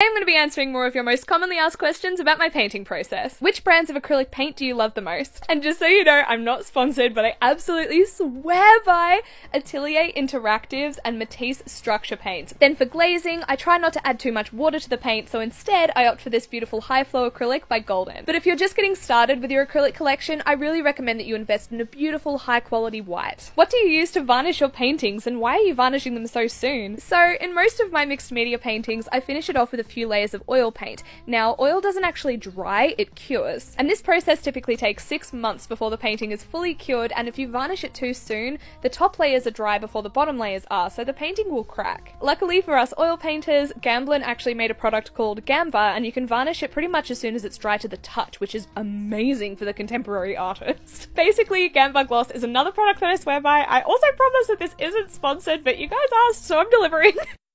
I'm going to be answering more of your most commonly asked questions about my painting process. Which brands of acrylic paint do you love the most? And just so you know, I'm not sponsored, but I absolutely swear by Atelier Interactives and Matisse Structure Paints. Then for glazing, I try not to add too much water to the paint, so instead I opt for this beautiful high flow acrylic by Golden. But if you're just getting started with your acrylic collection, I really recommend that you invest in a beautiful high quality white. What do you use to varnish your paintings and why are you varnishing them so soon? So in most of my mixed media paintings, I finish it off with a few layers of oil paint. Now, oil doesn't actually dry, it cures. And this process typically takes six months before the painting is fully cured, and if you varnish it too soon, the top layers are dry before the bottom layers are, so the painting will crack. Luckily for us oil painters, Gamblin actually made a product called Gamvar, and you can varnish it pretty much as soon as it's dry to the touch, which is amazing for the contemporary artist. Basically, Gamvar Gloss is another product that I swear by. I also promise that this isn't sponsored, but you guys asked, so I'm delivering.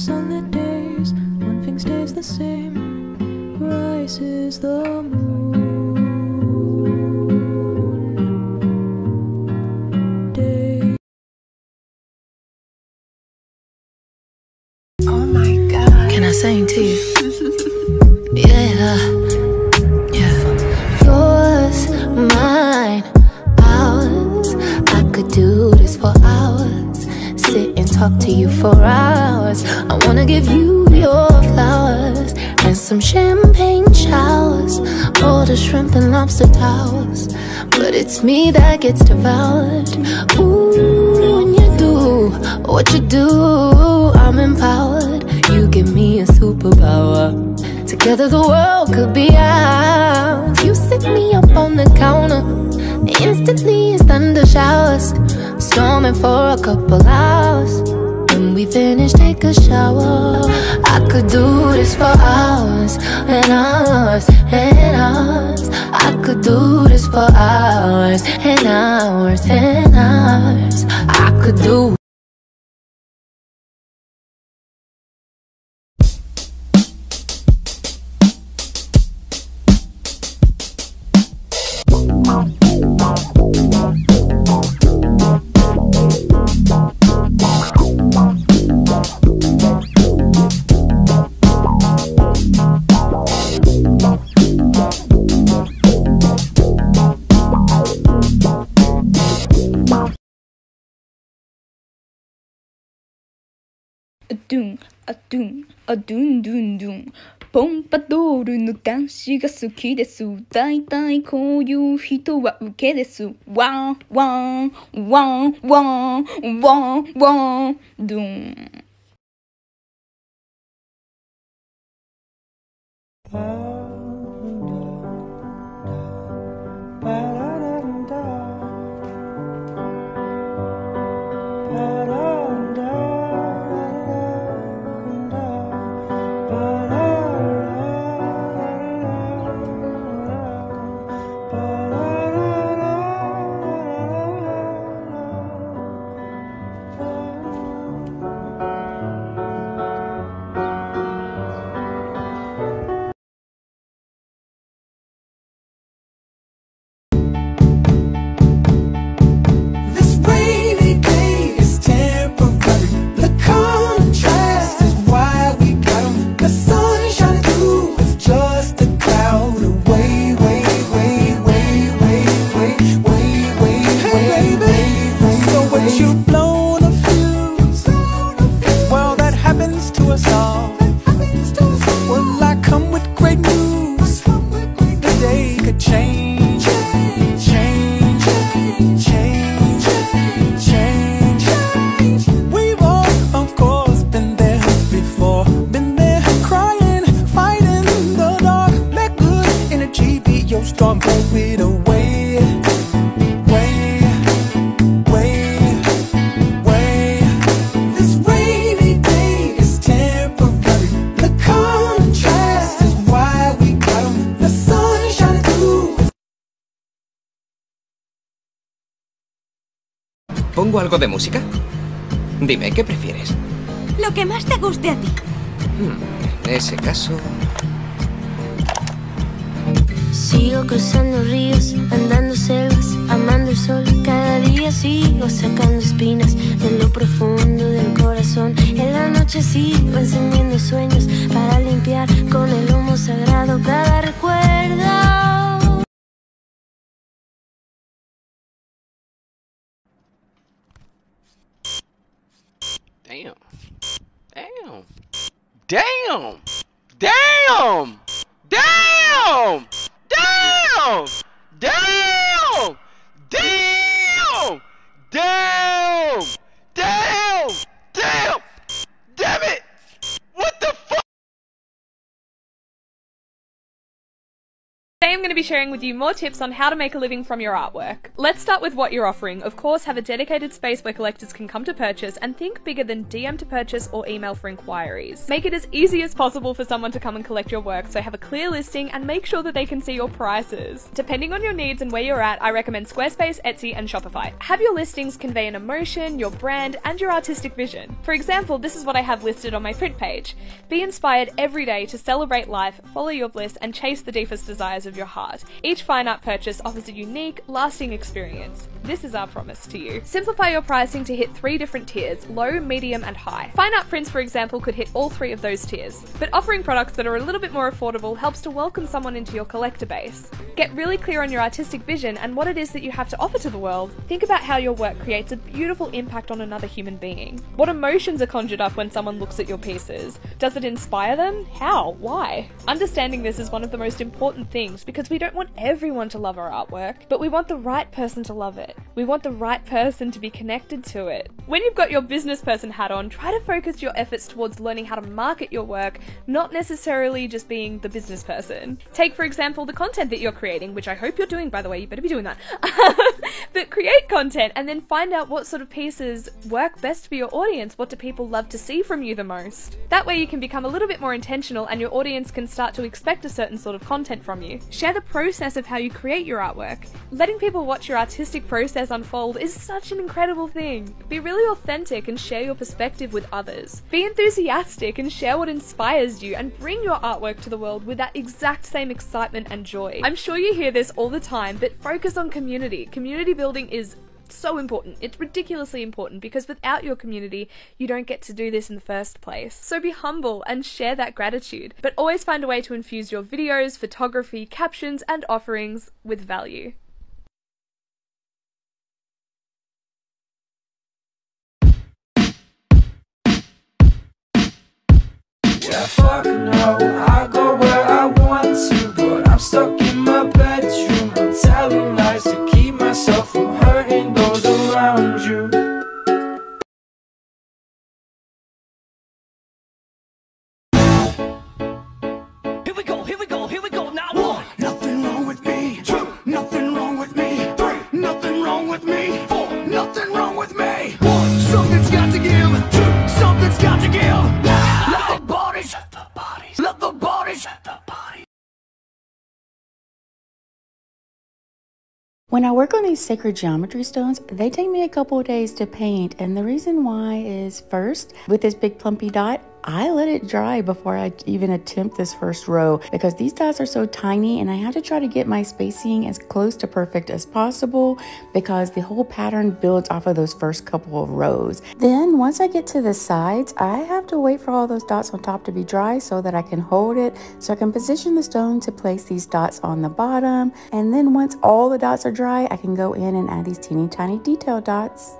sunlit days, one thing stays the same. Rises the moon. Talk to you for hours. I wanna give you your flowers and some champagne showers. All the shrimp and lobster towers. But it's me that gets devoured. Ooh, when you do what you do, I'm empowered. You give me a superpower. Together the world could be ours. You sit me up on the counter. Instantly it's thunder showers. Storming for a couple hours. When we finish, take a shower. I could do this for hours and hours and hours. I could do this for hours and hours and ドゥンアドゥンアドゥンドゥンドゥンポンパドールの男子が好きです。だいたいこういう人はウケです。ワン、ワン、ワン、ワン、ワン、ワン、ドゥン。Pongo algo de música? Dime, ¿qué prefieres? Lo que más te guste a ti. En ese caso... Sigo cruzando ríos, andando selvas, amando el sol. Cada día sigo sacando espinas de lo profundo del corazón. En la noche sigo encendiendo sueños para limpiar con el Damn. Damn. Damn. Damn. Damn. Damn. Damn. Damn. Damn. Damn it. What the fuck? Today I'm going to be sharing with you more tips on how to make a living from your artwork. Let's start with what you're offering. Of course, have a dedicated space where collectors can come to purchase and think bigger than DM to purchase or email for inquiries. Make it as easy as possible for someone to come and collect your work, so have a clear listing and make sure that they can see your prices. Depending on your needs and where you're at, I recommend Squarespace, Etsy, and Shopify. Have your listings convey an emotion, your brand, and your artistic vision. For example, this is what I have listed on my print page. Be inspired every day to celebrate life, follow your bliss, and chase the deepest desires of your heart. Each fine art purchase offers a unique, lasting experience. This is our promise to you. Simplify your pricing to hit three different tiers low, medium, and high. Fine art prints, for example, could hit all three of those tiers. But offering products that are a little bit more affordable helps to welcome someone into your collector base. Get really clear on your artistic vision and what it is that you have to offer to the world. Think about how your work creates a beautiful impact on another human being. What emotions are conjured up when someone looks at your pieces? Does it inspire them? How? Why? Understanding this is one of the most important things because we don't want everyone to love our artwork, but we want the right person to love it. We want the right person to be connected to it. When you've got your business person hat on, try to focus your efforts towards learning how to market your work, not necessarily just being the business person. Take, for example, the content that you're creating, which I hope you're doing, by the way, you better be doing that. but create content and then find out what sort of pieces work best for your audience. What do people love to see from you the most? That way, you can become a little bit more intentional and your audience can start to expect a certain sort of content from you. Share the process of how you create your artwork. Letting people watch your artistic process unfold is such an incredible thing. Be really authentic and share your perspective with others. Be enthusiastic and share what inspires you and bring your artwork to the world with that exact same excitement and joy. I'm sure you hear this all the time, but focus on community. Community building is so important. It's ridiculously important because without your community, you don't get to do this in the first place. So be humble and share that gratitude, but always find a way to infuse your videos, photography, captions, and offerings with value. Yeah, fuck no, I When I work on these sacred geometry stones, they take me a couple of days to paint. And the reason why is first, with this big plumpy dot, I let it dry before I even attempt this first row because these dots are so tiny and I have to try to get my spacing as close to perfect as possible because the whole pattern builds off of those first couple of rows. Then once I get to the sides, I have to wait for all those dots on top to be dry so that I can hold it so I can position the stone to place these dots on the bottom. And then once all the dots are dry, I can go in and add these teeny tiny detail dots.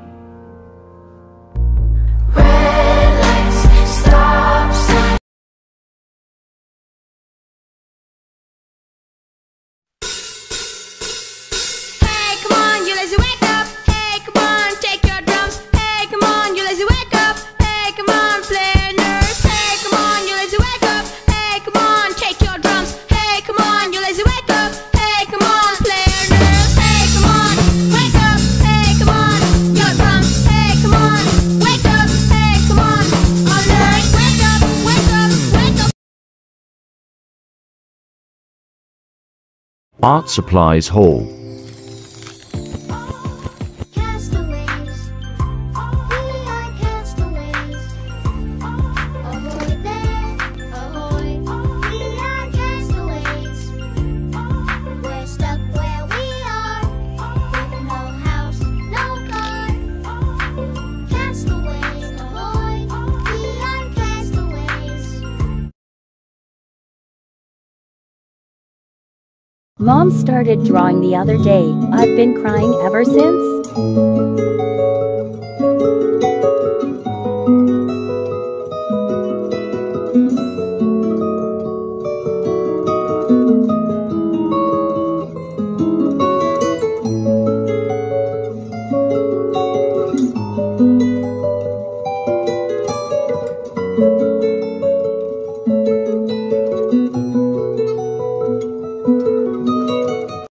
Art Supplies Hall. Mom started drawing the other day. I've been crying ever since.